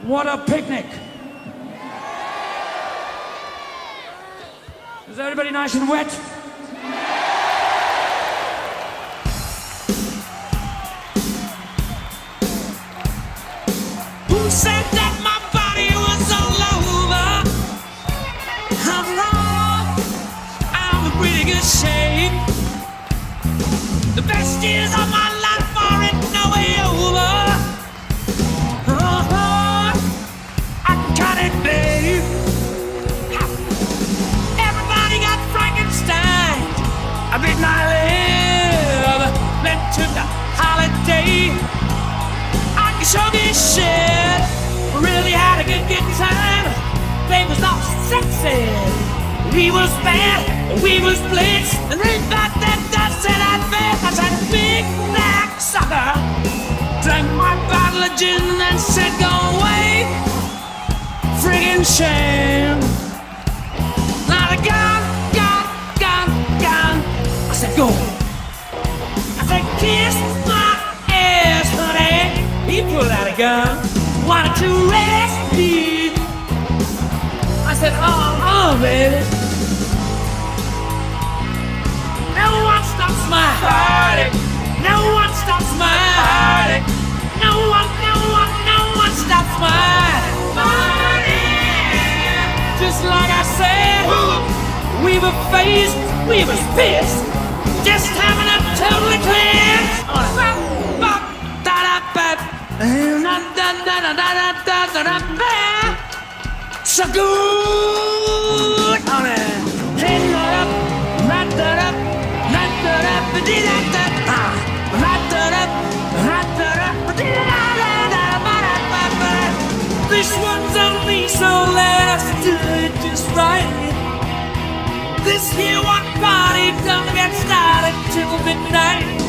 What a picnic. Is everybody nice and wet? Who said that my body was all over? All, I'm in pretty good shape. The best years of my I can shit. Really had a good, good time. They was all sexy. We was bad, we was blitz. And right back then, that said I'd bet. I said, big black sucker. Drank my bottle of gin and said, go away. Friggin' shame. Not a gun, gun, gun, gun. I said, go. I said, kiss. He pulled out a gun, wanted to arrest me. I said, oh, oh, baby. No one stops my party. No one stops my party. No one, no one, no one stops my party. Just like I said, we were faced, we was pissed. So good on it. That up, right that up, right that up, did that that This one's on me, so let us do it just right. This here one party don't get started till midnight.